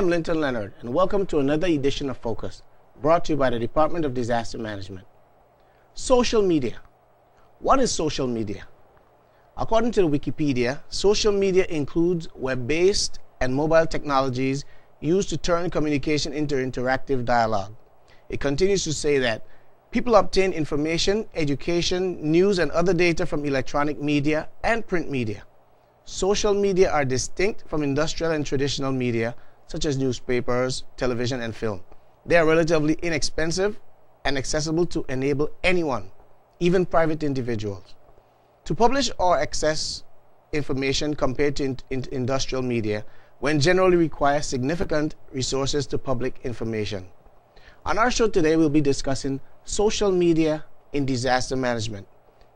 Hi, I am Linton Leonard, and welcome to another edition of Focus, brought to you by the Department of Disaster Management. Social media. What is social media? According to Wikipedia, social media includes web-based and mobile technologies used to turn communication into interactive dialogue. It continues to say that people obtain information, education, news, and other data from electronic media and print media. Social media are distinct from industrial and traditional media, such as newspapers, television, and film. They are relatively inexpensive and accessible to enable anyone, even private individuals, to publish or access information compared to in in industrial media when generally require significant resources to public information. On our show today, we'll be discussing social media in disaster management.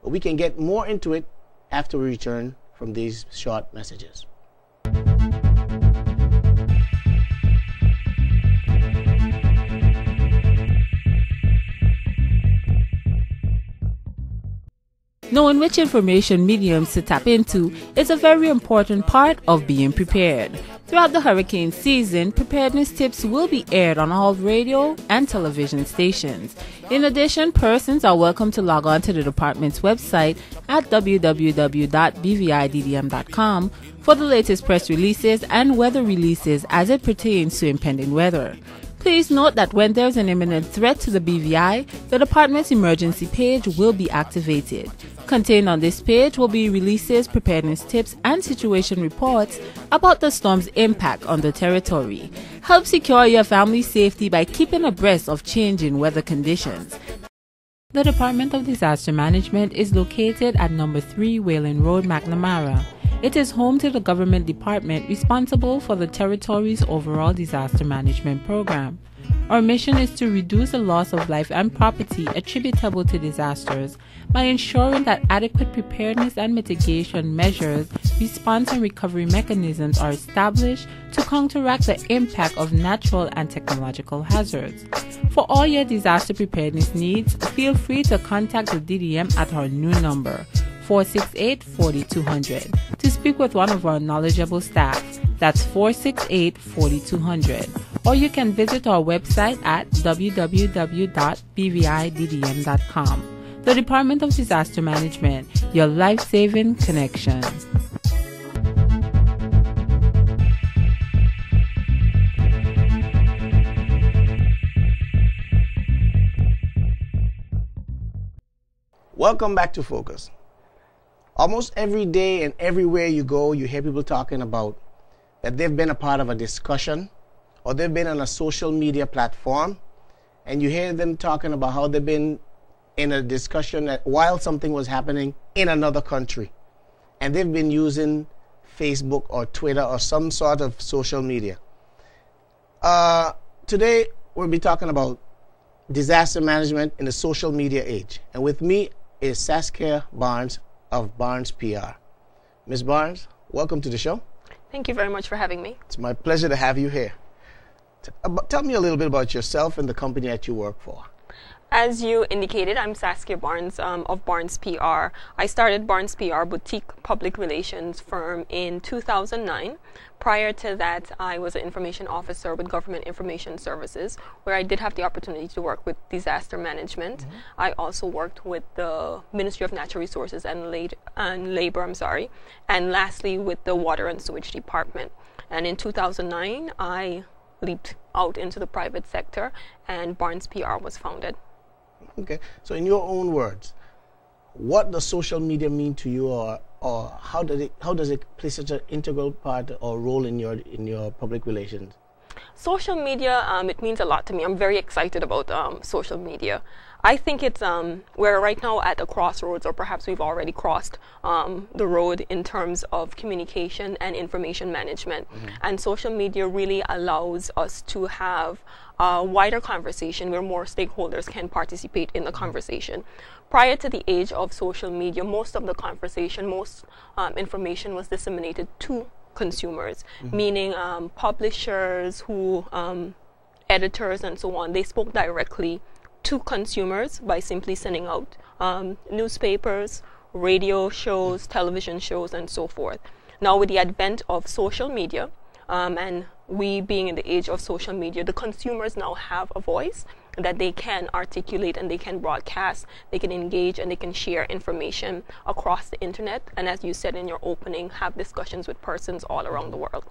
But we can get more into it after we return from these short messages. Knowing which information mediums to tap into is a very important part of being prepared. Throughout the hurricane season, preparedness tips will be aired on all radio and television stations. In addition, persons are welcome to log on to the department's website at www.bviddm.com for the latest press releases and weather releases as it pertains to impending weather. Please note that when there's an imminent threat to the BVI, the department's emergency page will be activated. Contained on this page will be releases, preparedness tips, and situation reports about the storm's impact on the territory. Help secure your family's safety by keeping abreast of changing weather conditions. The Department of Disaster Management is located at number 3 Wailing Road, McNamara. It is home to the government department responsible for the territory's overall disaster management program. Our mission is to reduce the loss of life and property attributable to disasters by ensuring that adequate preparedness and mitigation measures, response and recovery mechanisms are established to counteract the impact of natural and technological hazards. For all your disaster preparedness needs, feel free to contact the DDM at our new number 468 4200 to speak with one of our knowledgeable staff. That's 468 4200. Or you can visit our website at www.bviddm.com. The Department of Disaster Management, your life saving connection. Welcome back to Focus. Almost every day and everywhere you go, you hear people talking about that they've been a part of a discussion or they've been on a social media platform and you hear them talking about how they've been in a discussion that while something was happening in another country and they've been using Facebook or Twitter or some sort of social media. Uh, today we'll be talking about disaster management in the social media age. And with me is Saskia Barnes of Barnes PR. Ms. Barnes, welcome to the show. Thank you very much for having me. It's my pleasure to have you here. Tell me a little bit about yourself and the company that you work for. As you indicated, I'm Saskia Barnes um, of Barnes PR. I started Barnes PR boutique public relations firm in 2009. Prior to that, I was an information officer with Government Information Services, where I did have the opportunity to work with disaster management. Mm -hmm. I also worked with the Ministry of Natural Resources and, and Labor, I'm sorry, and lastly with the Water and Sewage Department. And in 2009, I leaped out into the private sector, and Barnes PR was founded. Okay. So in your own words, what does social media mean to you, or or how does it how does it play such an integral part or role in your in your public relations? Social media, um, it means a lot to me. I'm very excited about um, social media. I think it's um, we're right now at a crossroads, or perhaps we've already crossed um, the road in terms of communication and information management. Mm-hmm. And social media really allows us to have a wider conversation where more stakeholders can participate in the mm-hmm. conversation. Prior to the age of social media, most of the conversation, most um, information was disseminated to consumers, mm-hmm. meaning um, publishers who um, editors and so on, they spoke directly to consumers by simply sending out um, newspapers, radio shows, television shows, and so forth. Now, with the advent of social media um, and we being in the age of social media, the consumers now have a voice that they can articulate and they can broadcast, they can engage and they can share information across the internet. And as you said in your opening, have discussions with persons all around the world.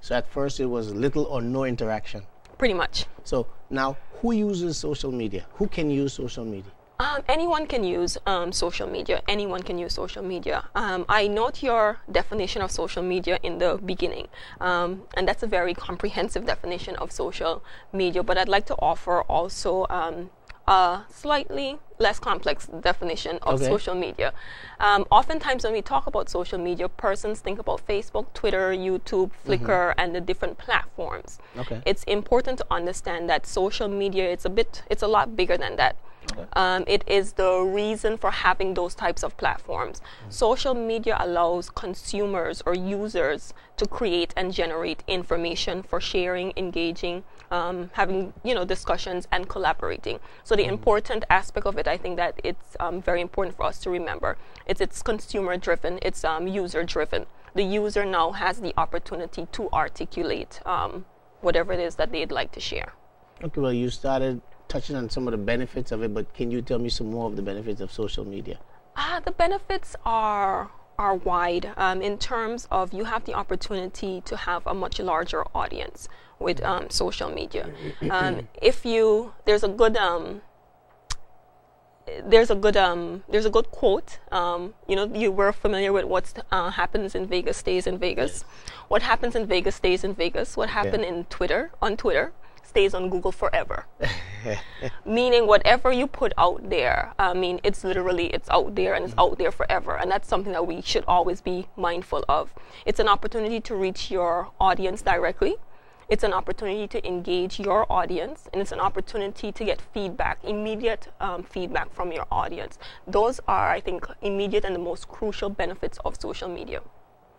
So at first it was little or no interaction. Pretty much. So now, who uses social media? Who can use social media? Um, anyone can use um, social media. Anyone can use social media. Um, I note your definition of social media in the beginning, um, and that's a very comprehensive definition of social media. But I'd like to offer also um, a slightly less complex definition of Okay. social media. Um, oftentimes, when we talk about social media, persons think about Facebook, Twitter, YouTube, Flickr, and the different platforms. Okay. It's important to understand that social media it's a bit it's a lot bigger than that. Um, it is the reason for having those types of platforms. Social media allows consumers or users to create and generate information for sharing, engaging, um, having you know discussions and collaborating. So the important aspect of it, I think that it's um, very important for us to remember. It's it's consumer driven. It's um, user driven. The user now has the opportunity to articulate um, whatever it is that they'd like to share. Okay, well, you started touching on some of the benefits of it, but can you tell me some more of the benefits of social media? Uh, the benefits are are wide um, in terms of you have the opportunity to have a much larger audience with um, social media. Um, if you there's a good um, there's a good um, there's a good quote. Um, you know, you were familiar with what uh, happens in Vegas stays in Vegas. What happens in Vegas stays in Vegas. What happened in Twitter on Twitter stays on Google forever. Meaning, whatever you put out there, I mean, it's literally it's out there and it's out there forever, and that's something that we should always be mindful of. It's an opportunity to reach your audience directly. It's an opportunity to engage your audience, and it's an opportunity to get feedback, immediate um, feedback from your audience. Those are, I think, immediate and the most crucial benefits of social media.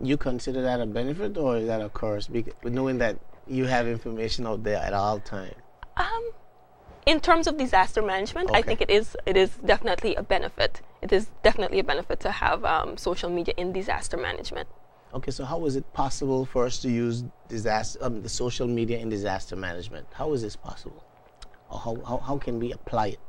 You consider that a benefit or is that a curse? Bec- knowing that you have information out there at all time. Um, in terms of disaster management, I think it is it is definitely a benefit. It is definitely a benefit to have um, social media in disaster management. Okay, so how is it possible for us to use disaster, um, the social media in disaster management? How is this possible? Or how, how, how can we apply it?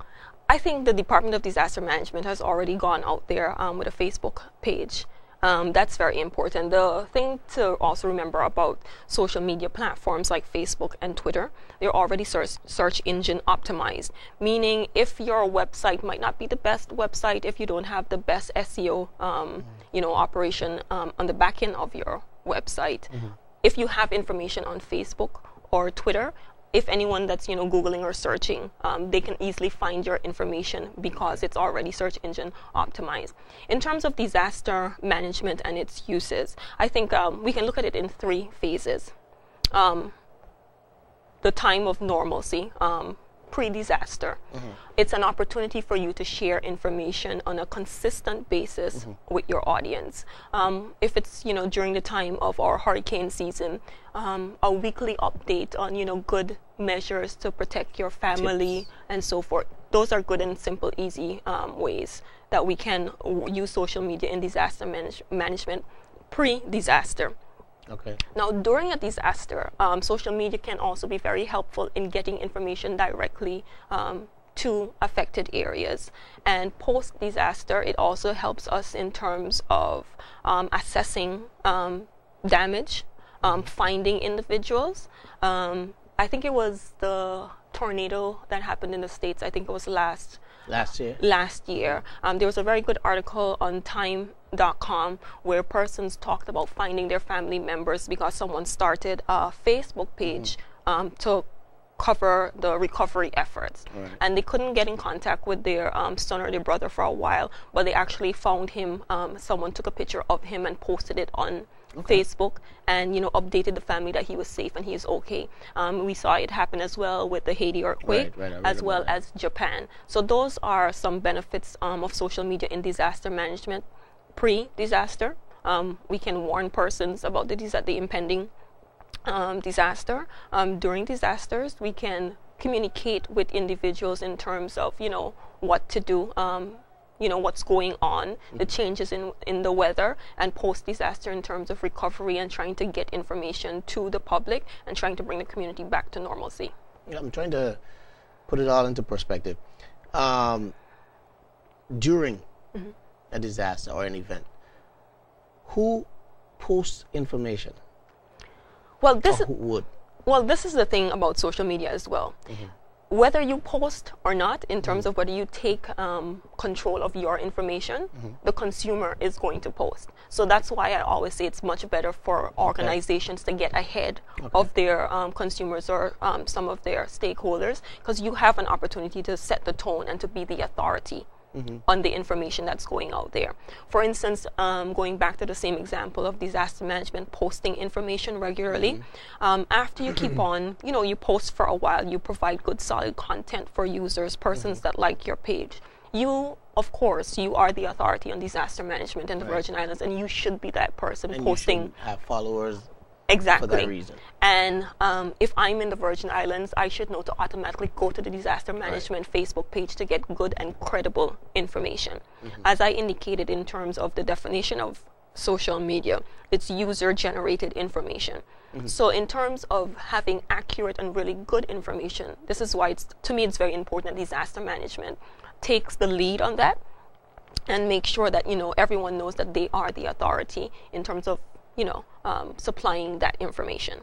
I think the Department of Disaster Management has already gone out there um, with a Facebook page. Um, that's very important. The thing to also remember about social media platforms like Facebook and Twitter, they're already search, search engine optimized, meaning if your website might not be the best website, if you don't have the best SEO, um, you know, operation um, on the back end of your website, if you have information on Facebook or Twitter, if anyone that's you know googling or searching um, they can easily find your information because it's already search engine optimized. In terms of disaster management and its uses i think um, we can look at it in three phases. Um, the time of normalcy pre-disaster. It's an opportunity for you to share information on a consistent basis with your audience. Um, if it's you know during the time of our hurricane season um, a weekly update on you know good measures to protect your family Tips. and so forth. Those are good and simple easy um, ways that we can use social media in disaster manage- management pre-disaster Okay. now, during a disaster, um, social media can also be very helpful in getting information directly um, to affected areas. And post disaster, it also helps us in terms of um, assessing um, damage, um, finding individuals. Um, I think it was the tornado that happened in the States, I think it was last Last year. last year. Um, there was a very good article on time.com where persons talked about finding their family members because someone started a Facebook page um, to cover the recovery efforts. Right. And they couldn't get in contact with their um, son or their brother for a while, but they actually found him. Um, someone took a picture of him and posted it on Facebook and you know updated the family that he was safe and he is okay. Um, we saw it happen as well with the Haiti earthquake, Right, right, as well as Japan. So those are some benefits um, of social media in disaster management. Pre-disaster, um, we can warn persons about the, the impending um, disaster. Um, during disasters, we can communicate with individuals in terms of you know what to do. Um, you know what's going on, Mm-hmm. the changes in in the weather, and post disaster in terms of recovery and trying to get information to the public and trying to bring the community back to normalcy. Yeah, I'm trying to put it all into perspective. Um, during Mm-hmm. A disaster or an event, who posts information? Well, this Or is who would? Well, this is the thing about social media as well. Whether you post or not, in terms of whether you take um, control of your information, the consumer is going to post. So that's why I always say it's much better for organizations to get ahead of their um, consumers or um, some of their stakeholders because you have an opportunity to set the tone and to be the authority on the information that's going out there. For instance, um, going back to the same example of disaster management, posting information regularly. Um, after you keep on, you know, you post for a while, you provide good, solid content for users, persons that like your page. You, of course, you are the authority on disaster management in the Right. Virgin Islands, and you should be that person And posting you have followers exactly reason. And um, if I'm in the Virgin Islands, I should know to automatically go to the disaster management Facebook page to get good and credible information. Mm-hmm. As I indicated in terms of the definition of social media, it's user generated information. Mm-hmm. So, in terms of having accurate and really good information, this is why it's to me it's very important that disaster management takes the lead on that and make sure that you know everyone knows that they are the authority in terms of you know um, supplying that information.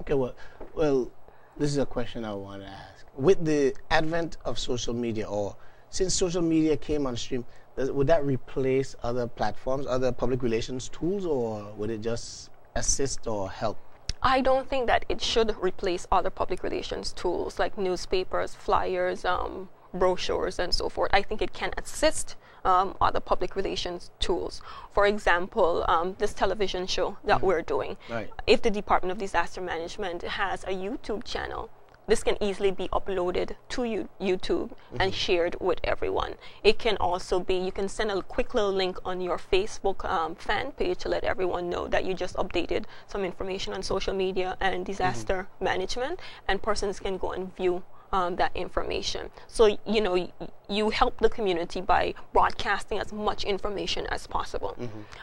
Okay, well, well, this is a question I want to ask. With the advent of social media, or since social media came on stream, does, would that replace other platforms, other public relations tools, or would it just assist or help? I don't think that it should replace other public relations tools like newspapers, flyers, um, brochures, and so forth. I think it can assist um, other public relations tools. For example, um, this television show that we're doing. Right. If the Department of Disaster Management has a YouTube channel, this can easily be uploaded to you, YouTube and shared with everyone. It can also be, you can send a quick little link on your Facebook um, fan page to let everyone know that you just updated some information on social media and disaster management, and persons can go and view um, that information. So, you know, y- you help the community by broadcasting as much information as possible.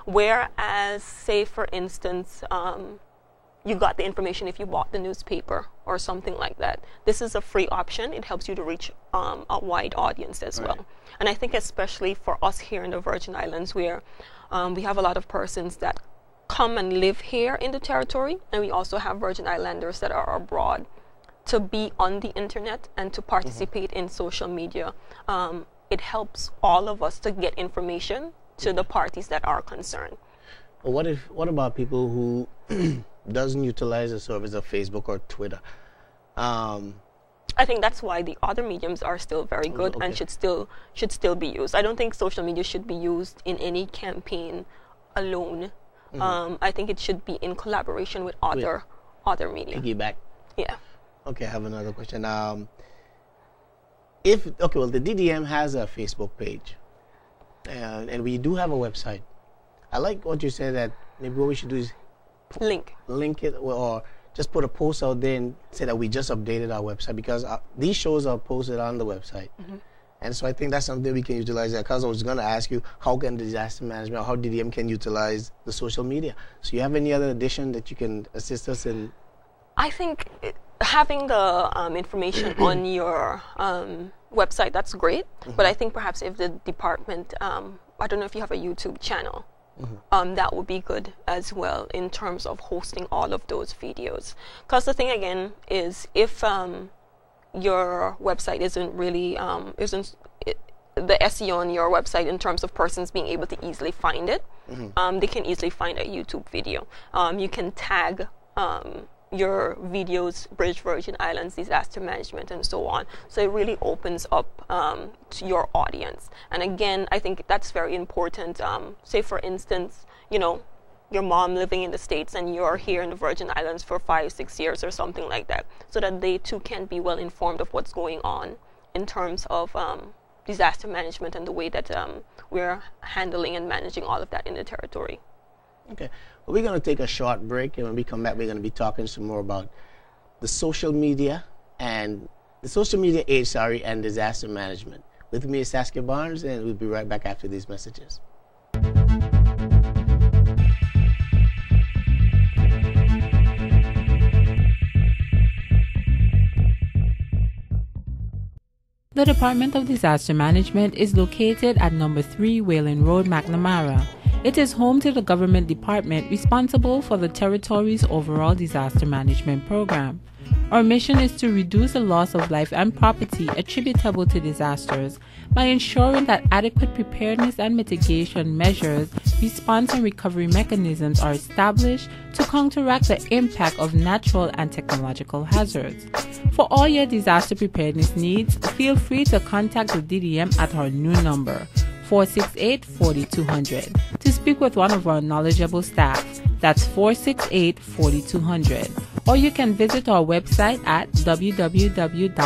Whereas, say, for instance, um, you got the information if you bought the newspaper or something like that. This is a free option. It helps you to reach um, a wide audience as well. And I think, especially for us here in the Virgin Islands, where um, we have a lot of persons that come and live here in the territory, and we also have Virgin Islanders that are abroad to be on the internet and to participate in social media. Um, it helps all of us to get information to the parties that are concerned. But what if? What about people who doesn't utilize the service of Facebook or Twitter? Um, I think that's why the other mediums are still very good okay. and should still should still be used. I don't think social media should be used in any campaign alone. Um, I think it should be in collaboration with other other media. piggyback. Yeah. Okay, I have another question. Um, if okay, well, the DDM has a Facebook page, and, and we do have a website. I like what you said that maybe what we should do is Link. link it or, just put a post out there and say that we just updated our website because uh, these shows are posted on the website. And so I think that's something we can utilize. Because I was going to ask you, how can disaster management, or how DDM can utilize the social media? So you have any other addition that you can assist us in? I think it, having the um, information on your um, website that's great, but I think perhaps if the department, um, I don't know if you have a YouTube channel, um, that would be good as well in terms of hosting all of those videos. Because the thing again is, if um, your website isn't really um, isn't it, the SEO on your website in terms of persons being able to easily find it, um, they can easily find a YouTube video. Um, you can tag um, your videos, British Virgin Islands disaster management, and so on. So it really opens up um, to your audience. And again, I think that's very important. Um, say, for instance, you know, your mom living in the States and you're here in the Virgin Islands for five, six years or something like that, so that they too can be well informed of what's going on in terms of um, disaster management and the way that um, we're handling and managing all of that in the territory. Okay. Well, we're going to take a short break, and when we come back, we're going to be talking some more about the social media and the social media age, sorry, and disaster management. With me is Saskia Barnes, and we'll be right back after these messages. The Department of Disaster Management is located at number 3 Wailing Road, McNamara. It is home to the government department responsible for the territory's overall disaster management program. Our mission is to reduce the loss of life and property attributable to disasters by ensuring that adequate preparedness and mitigation measures, response and recovery mechanisms are established to counteract the impact of natural and technological hazards. For all your disaster preparedness needs, feel free to contact the DDM at our new number 468 4200 to speak with one of our knowledgeable staff. That's 468 4200. Or you can visit our website at www.bviddm.com.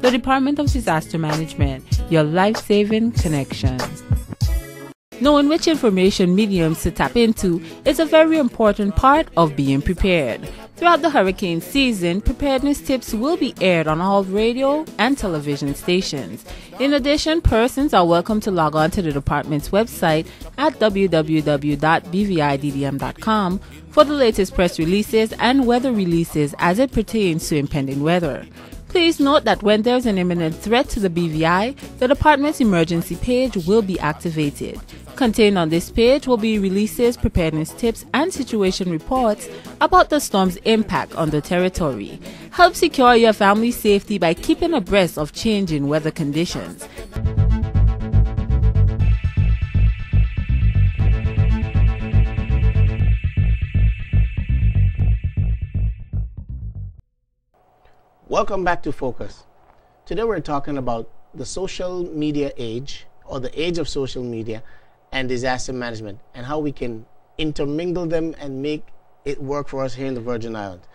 The Department of Disaster Management, your life saving connection. Knowing which information mediums to tap into is a very important part of being prepared. Throughout the hurricane season, preparedness tips will be aired on all radio and television stations. In addition, persons are welcome to log on to the department's website at www.bviddm.com for the latest press releases and weather releases as it pertains to impending weather. Please note that when there's an imminent threat to the BVI, the department's emergency page will be activated. Contained on this page will be releases, preparedness tips, and situation reports about the storm's impact on the territory. Help secure your family's safety by keeping abreast of changing weather conditions. Welcome back to Focus. Today we're talking about the social media age or the age of social media and disaster management and how we can intermingle them and make it work for us here in the Virgin Islands.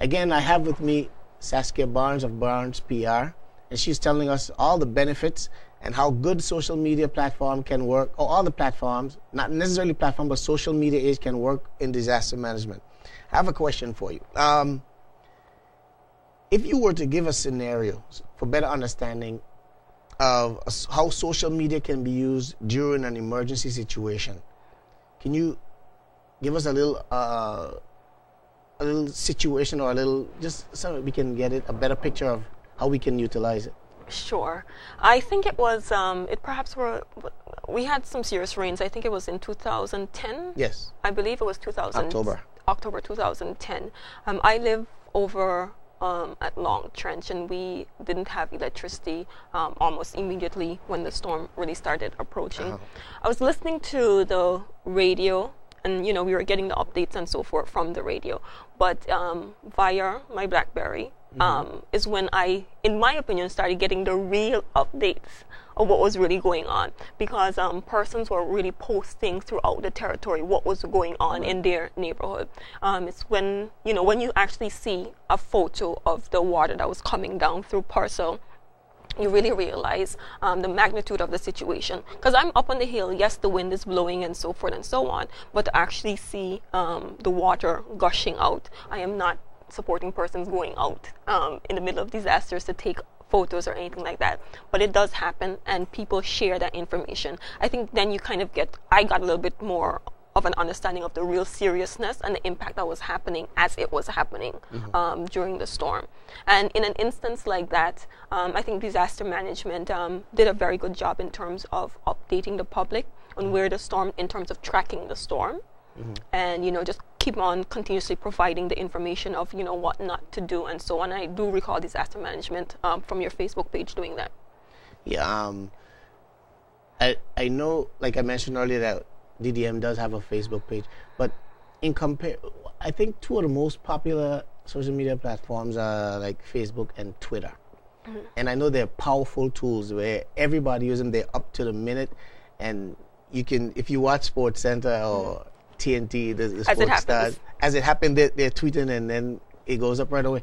Again, I have with me Saskia Barnes of Barnes PR, and she's telling us all the benefits and how good social media platform can work, or all the platforms, not necessarily platform, but social media age can work in disaster management. I have a question for you. Um, if you were to give a scenario for better understanding of how social media can be used during an emergency situation, can you give us a little uh, a little situation or a little just so we can get it a better picture of how we can utilize it? Sure. I think it was, um, it perhaps were, we had some serious rains. I think it was in 2010. Yes. I believe it was 2000. October. October 2010. Um, I live over um, at Long Trench, and we didn't have electricity um, almost immediately when the storm really started approaching. Uh-huh. I was listening to the radio, and you know we were getting the updates and so forth from the radio, but um, via my BlackBerry mm-hmm. is when I, in my opinion, started getting the real updates of what was really going on because um, persons were really posting throughout the territory what was going on in their neighborhood. Um, it's when you know when you actually see a photo of the water that was coming down through Purcell you really realize um, the magnitude of the situation. Because I'm up on the hill, yes, the wind is blowing and so forth and so on, but to actually see um, the water gushing out, I am not supporting persons going out um, in the middle of disasters to take photos or anything like that. But it does happen, and people share that information. I think then you kind of get, I got a little bit more of an understanding of the real seriousness and the impact that was happening as it was happening mm-hmm. um, during the storm. And in an instance like that, um, I think disaster management um, did a very good job in terms of updating the public on where the storm, in terms of tracking the storm. Mm-hmm. And you know, just keep on continuously providing the information of you know what not to do and so on. I do recall disaster management um, from your Facebook page doing that. Yeah, um, I I know, like I mentioned earlier, that DDM does have a Facebook page, but in compare, I think two of the most popular social media platforms are like Facebook and Twitter. Mm-hmm. And I know they're powerful tools where everybody uses them. They're up to the minute, and you can, if you watch Sports Center or TNT, the, the sports stars. As it happened, they're, they're, tweeting and then it goes up right away.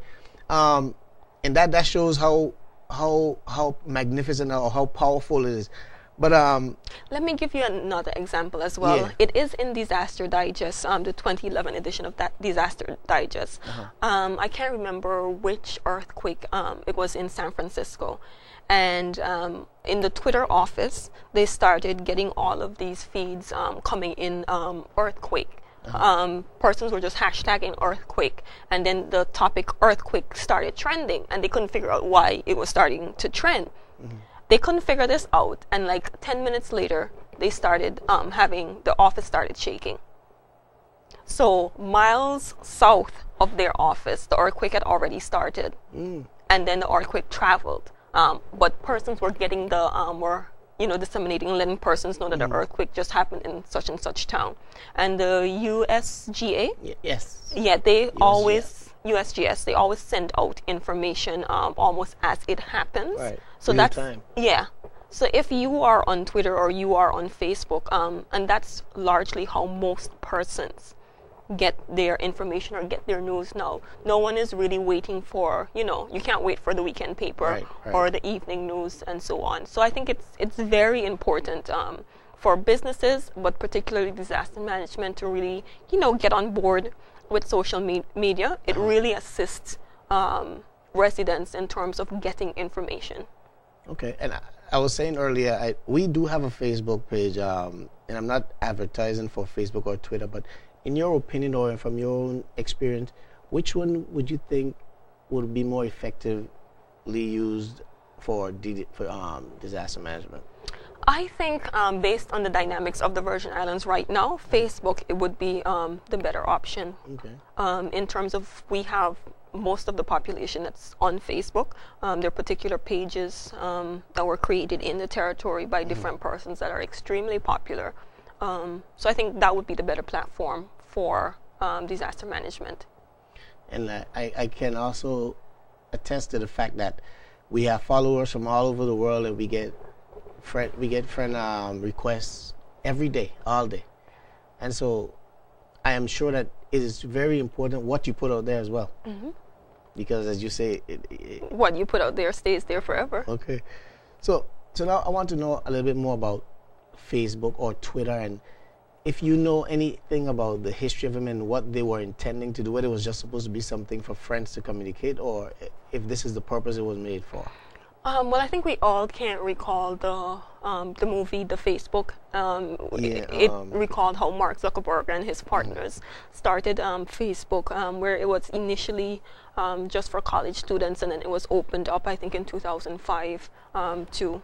Um, and that, that shows how how how magnificent or how powerful it is. But um, let me give you another example as well. Yeah. It is in Disaster Digest, um, the 2011 edition of that Disaster Digest. Uh-huh. Um, I can't remember which earthquake um, it was in San Francisco, And um, in the Twitter office, they started getting all of these feeds um, coming in um, earthquake. Um, persons were just hashtagging earthquake, and then the topic earthquake started trending, and they couldn't figure out why it was starting to trend. They couldn't figure this out, and like 10 minutes later, they started um, having the office started shaking. So, miles south of their office, the earthquake had already started, and then the earthquake traveled. Um, but persons were getting the um, were you know disseminating, letting persons know that the earthquake just happened in such and such town, and the USGA Y- yes. yeah, they always USGS. They always send out information um, almost as it happens. Right. So Real that's time. yeah. So if you are on Twitter or you are on Facebook, um, and that's largely how most persons get their information or get their news now. No one is really waiting for you know you can't wait for the weekend paper Right, right. or the evening news and so on. So I think it's it's very important um, for businesses, but particularly disaster management, to really you know get on board with social me- media. It really assists um, residents in terms of getting information. Okay, and I, I was saying earlier, I, we do have a Facebook page, um, and I'm not advertising for Facebook or Twitter, but in your opinion or from your own experience, which one would you think would be more effectively used for for um, disaster management? I think, um, based on the dynamics of the Virgin Islands right now, Facebook it would be um, the better option. Okay. Um, in terms of we have most of the population that's on Facebook. Um, there are particular pages um, that were created in the territory by different persons that are extremely popular. Um, so I think that would be the better platform for um, disaster management. And I, I can also attest to the fact that we have followers from all over the world, and we get friend we get friend um, requests every day, all day, and so I am sure that it is very important what you put out there as well, because as you say, it, it, What you put out there stays there forever. Okay. So so now I want to know a little bit more about Facebook or Twitter and if you know anything about the history of them and what they were intending to do, whether it was just supposed to be something for friends to communicate or if this is the purpose it was made for. Um, well, I think we all can't recall the um, the movie The Facebook. Um, Yeah, it um, recalled how Mark Zuckerberg and his partners started um, Facebook, um, where it was initially um, just for college students, and then it was opened up, I think, in 2005 um, to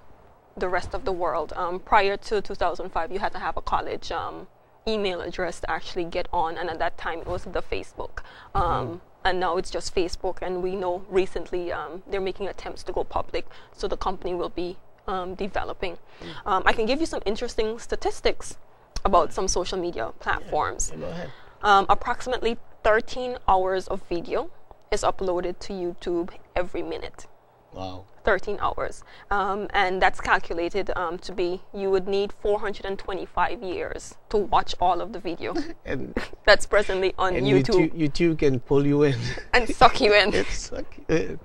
the rest of the world. Um, prior to 2005, you had to have a college um, email address to actually get on, and at that time it was the Facebook. Um, And now it's just Facebook, and we know recently um, they're making attempts to go public, so the company will be um, developing. Um, I can give you some interesting statistics about some social media platforms. Yeah, go ahead. Um, approximately 13 hours of video is uploaded to YouTube every minute. Wow. 13 hours. Um, and that's calculated um, to be, you would need 425 years to watch all of the video And, that's presently on and YouTube, YouTube, YouTube can pull you in. and suck you in. suck you in.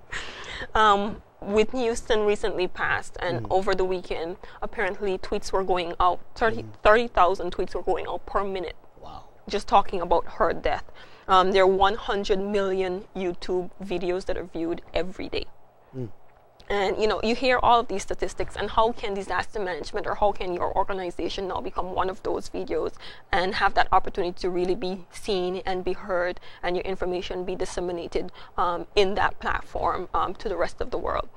Um, Whitney Houston recently passed, and over the weekend, apparently tweets were going out, 30 30,000 tweets were going out per minute Wow. just talking about her death. Um, there are 100 million YouTube videos that are viewed every day. And you know, you hear all of these statistics, and how can disaster management or how can your organization now become one of those videos and have that opportunity to really be seen and be heard, and your information be disseminated um, in that platform um, to the rest of the world?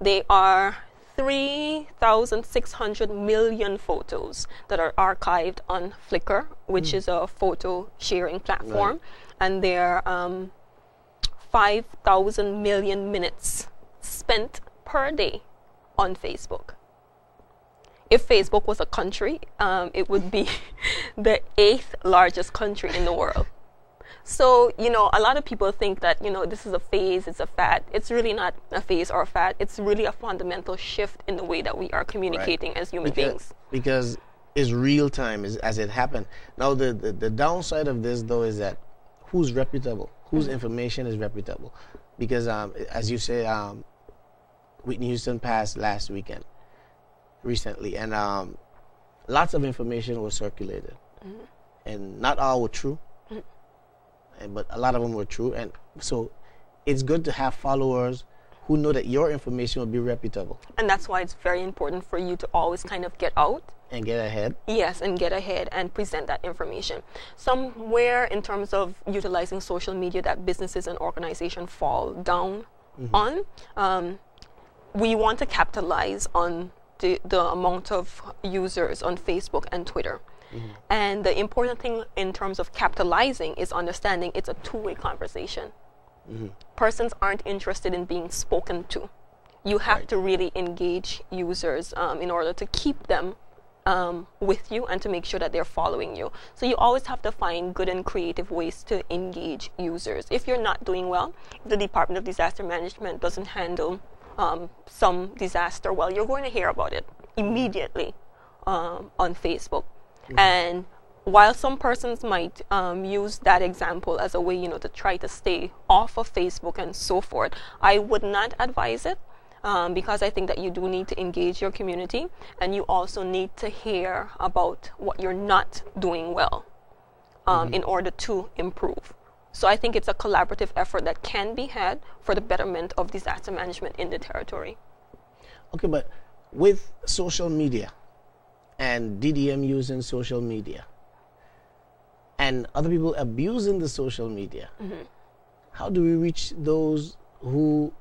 They are 3,600 million photos that are archived on Flickr, which is a photo sharing platform, and there are um, 5,000 million minutes spent per day on Facebook. If Facebook was a country, um, it would be the eighth largest country in the world. So, you know, a lot of people think that, you know, this is a phase, it's a fad. It's really not a phase or a fad. It's really a fundamental shift in the way that we are communicating as human because, beings. because it's real time is, as it happened. Now the, the the downside of this though is that who's reputable, whose information is reputable, because um, as you say, um, Whitney Houston passed last weekend, recently, and um, lots of information was circulated, and not all were true, and, but a lot of them were true, and so it's good to have followers who know that your information will be reputable. And that's why it's very important for you to always kind of get out. And get ahead. Yes, and get ahead and present that information. Somewhere in terms of utilizing social media that businesses and organizations fall down on, um, we want to capitalize on the, the amount of users on Facebook and Twitter. And the important thing in terms of capitalizing is understanding it's a two way conversation. Persons aren't interested in being spoken to. You have Right. to really engage users um, in order to keep them um, with you and to make sure that they're following you. So you always have to find good and creative ways to engage users. If you're not doing well, the Department of Disaster Management doesn't handle um, some disaster well, you're going to hear about it immediately um, on Facebook. And while some persons might um, use that example as a way, you know, to try to stay off of Facebook and so forth, I would not advise it um, because I think that you do need to engage your community and you also need to hear about what you're not doing well um, in order to improve. So I think it's a collaborative effort that can be had for the betterment of disaster management in the territory. Okay, but with social media and DDM using social media and other people abusing the social media, how do we reach those who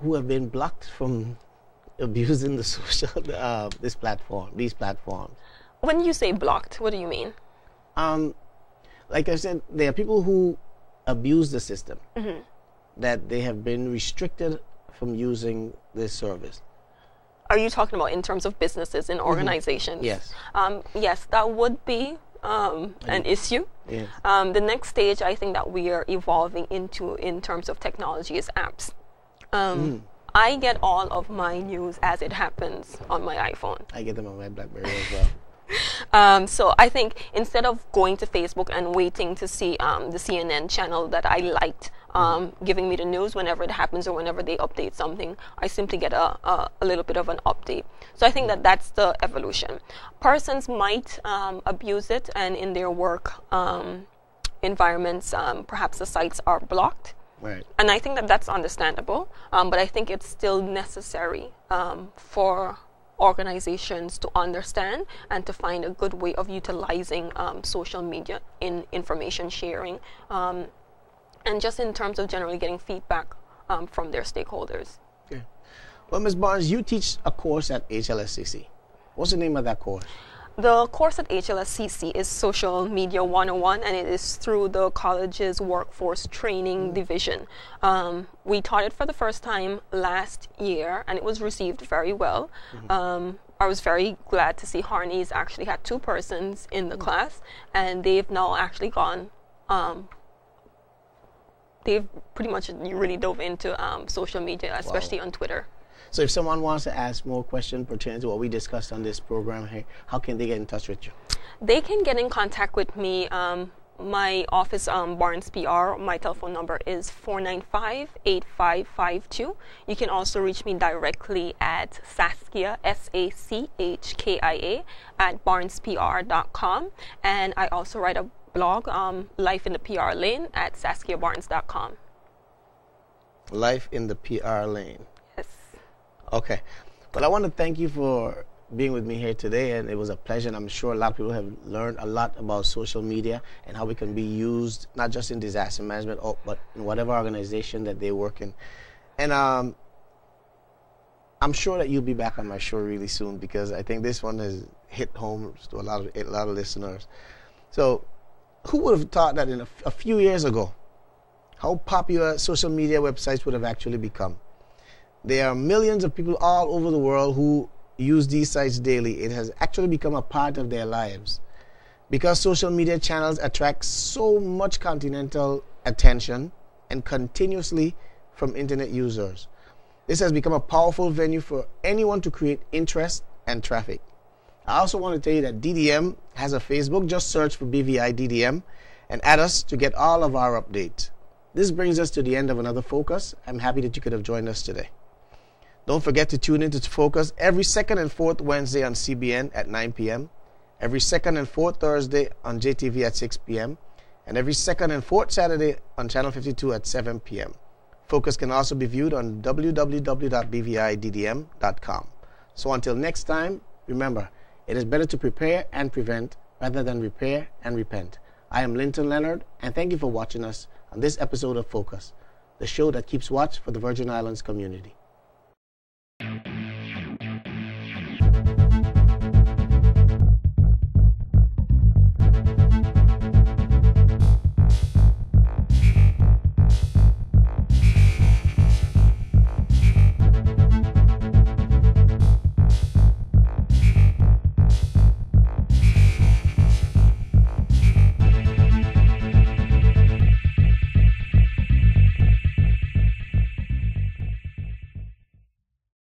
who have been blocked from abusing the social uh, this platform, these platforms? When you say blocked, what do you mean? Um, like I said, there are people who abuse the system that they have been restricted from using this service. Are you talking about in terms of businesses and organizations? Yes. Um, yes, that would be um, an issue. Yes. Um, the next stage I think that we are evolving into in terms of technology is apps. Um, I get all of my news as it happens on my iPhone. I get them on my BlackBerry as well. Um, so I think instead of going to Facebook and waiting to see um, the CNN channel that I liked um, giving me the news whenever it happens or whenever they update something, I simply get a, a, a little bit of an update. So I think that that's the evolution. Persons might um, abuse it, and in their work um, environments, um, perhaps the sites are blocked. Right. And I think that that's understandable, um, but I think it's still necessary um, for organizations to understand and to find a good way of utilizing um, social media in information sharing um, and just in terms of generally getting feedback um, from their stakeholders. Okay. Well, Ms. Barnes, you teach a course at HLSCC. What's the name of that course? The course at HLSCC is Social Media 101, and it is through the college's workforce training division. Um, we taught it for the first time last year, and it was received very well. Um, I was very glad to see Harney's actually had two persons in the class, and they've now actually gone. Um, they've pretty much really dove into um, social media, especially on Twitter. So, if someone wants to ask more questions pertaining to what we discussed on this program here, how can they get in touch with you? They can get in contact with me. Um, my office, um, Barnes PR, my telephone number is 495 8552. You can also reach me directly at Saskia, S A C H K I A, at barnespr.com. And I also write a blog, um, Life in the PR Lane, at saskiabarnes.com. Life in the PR lane. Okay. Well, I want to thank you for being with me here today, and it was a pleasure. And I'm sure a lot of people have learned a lot about social media and how it can be used not just in disaster management, but in whatever organization that they work in. And um, I'm sure that you'll be back on my show really soon because I think this one has hit home to a lot of a lot of listeners. So, who would have thought that in a few years ago, how popular social media websites would have actually become? There are millions of people all over the world who use these sites daily. It has actually become a part of their lives. Because social media channels attract so much continental attention and continuously from internet users. This has become a powerful venue for anyone to create interest and traffic. I also want to tell you that DDM has a Facebook. Just search for BVI DDM and add us to get all of our updates. This brings us to the end of another focus. I'm happy that you could have joined us today. Don't forget to tune in to Focus every second and fourth Wednesday on CBN at 9 p.m., every second and fourth Thursday on JTV at 6 p.m., and every second and fourth Saturday on Channel 52 at 7 p.m. Focus can also be viewed on www.bviddm.com. So until next time, remember, it is better to prepare and prevent rather than repair and repent. I am Linton Leonard, and thank you for watching us on this episode of Focus, the show that keeps watch for the Virgin Islands community.